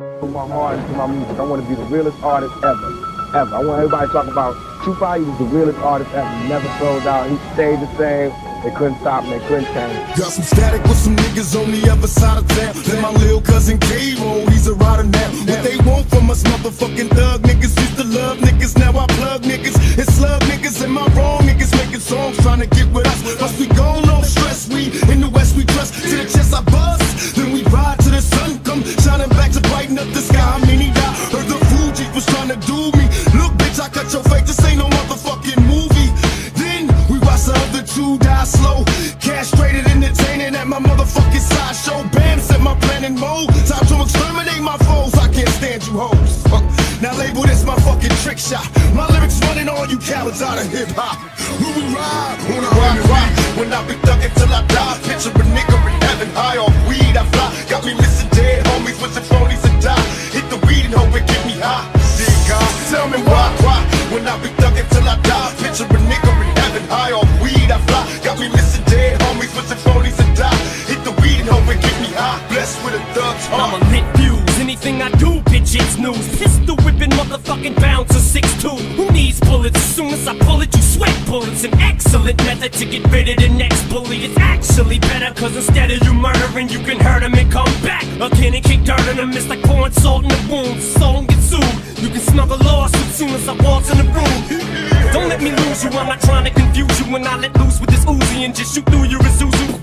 Put my heart into my music. I want to be the realest artist ever. Ever. I want everybody to talk about Tupac. He was the realest artist ever. He never sold out. He stayed the same. They couldn't stop me. They couldn't change. Got some static with some niggas on the other side of town. Then my little cousin K-Roll, he's a rider now. What they want from us motherfucking thug niggas used to love niggas. Now I plug niggas. It's love niggas. Am I wrong? Niggas making songs trying to get with us. Must we go no stress. We in the west we trust. To the two die slow. Castrated, entertaining at my motherfucking sideshow. Bam, set my plan in mode. Time to exterminate my foes. I can't stand you hoes. Now label this my fucking trick shot. My lyrics running all you cowards out of hip hop. When we ride on a rock rock. When I be thugging till I die. Picture a nigga in heaven high off weed. I fly. Got me missing dead homies with some phonies and die. Hit the weed and hope it get me high. Dear God, tell me why, why? When I be thugging till I die. News. Pistol whipping, motherfucking bouncer 6'2. Who needs bullets? As soon as I pull it, you sweat bullets. An excellent method to get rid of the next bully. It's actually better, cause instead of you murdering, you can hurt him and come back. Again and kick dirt on him. It's like pouring salt in the wound. Soul get sued. You can smell the lawsuit soon as I walk in the room. Don't let me lose you, I'm not trying to confuse you. When I let loose with this Uzi and just shoot through your Isuzu.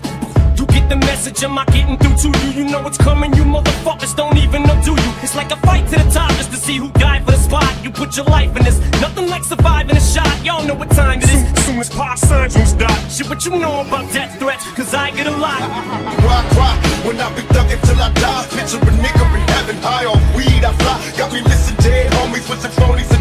Get the message, am I getting through to you? You know what's coming, you motherfuckers don't even know, do you? It's like a fight to the top just to see who died for the spot. You put your life in this, nothing like surviving a shot. Y'all know what time it is. Soon as Pop Sergeants die. Shit, what you know about death threats? Cause I get a lot. Why cry when I be thugging till I die? Picture a nigga in heaven high off weed. I fly. Got me missing dead homies with some phonies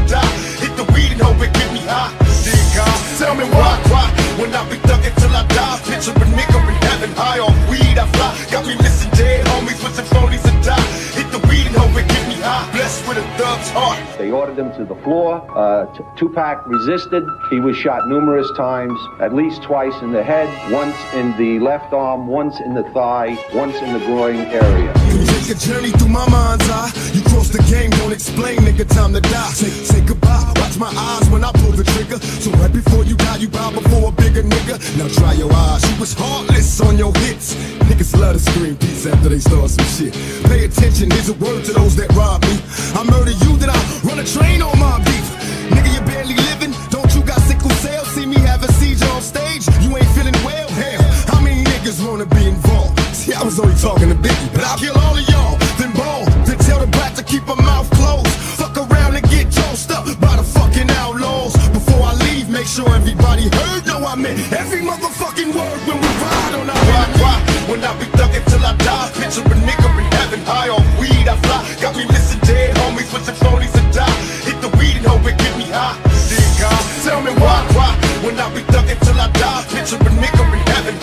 Got me missing dead homies with some phonies and die. Hit the weed and hope it get me high. Blessed with a thug's heart. They ordered him to the floor. Uh, Tupac resisted. He was shot numerous times, at least twice in the head, once in the left arm, once in the thigh, once in the groin area. You take a journey through my mind's eye. You cross the game, don't explain, nigga, time to die. Say, say goodbye, watch my eyes when I pull the trigger. So right before you die, you bow before a bigger nigga. Now your eyes, you was heartless on your hits. After they start some shit. Pay attention, here's a word to those that rob me. I murder you, then I run a train on my beef. Nigga, you barely living, don't you got sickle cell? See me have a seizure on stage, you ain't feeling well? Hell, how many niggas wanna be involved? See, I was only talking to Biggie, but I'll kill all of y'all. Then ball, then tell the brat to keep her mouth closed. Fuck around and get tossed up by the fucking outlaws. Before I leave, make sure everybody heard. No, I meant every motherfucking word when we ride on our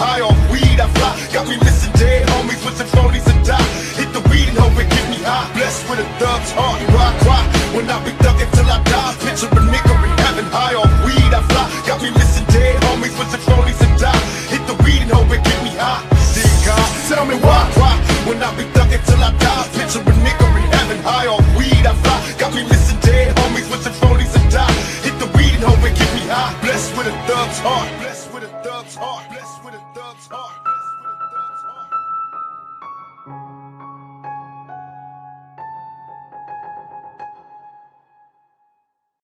high on weed, I fly. Got me missing dead homies with some phonies and die. Hit the weed and hope it get me high. Blessed with a thug's heart, why cry? When I be thugging till I die. Picture a nigga in heaven, high on weed, I fly. Got me missing dead homies with some phonies and die. Hit the weed and hope it get me high. Dear God, tell me why cry? When I be thugging till I die. Picture a nigga in heaven, high on weed, I fly. Got me missing dead homies with some phonies and die. Hit the weed and hope it get me high. Blessed with a thug's heart.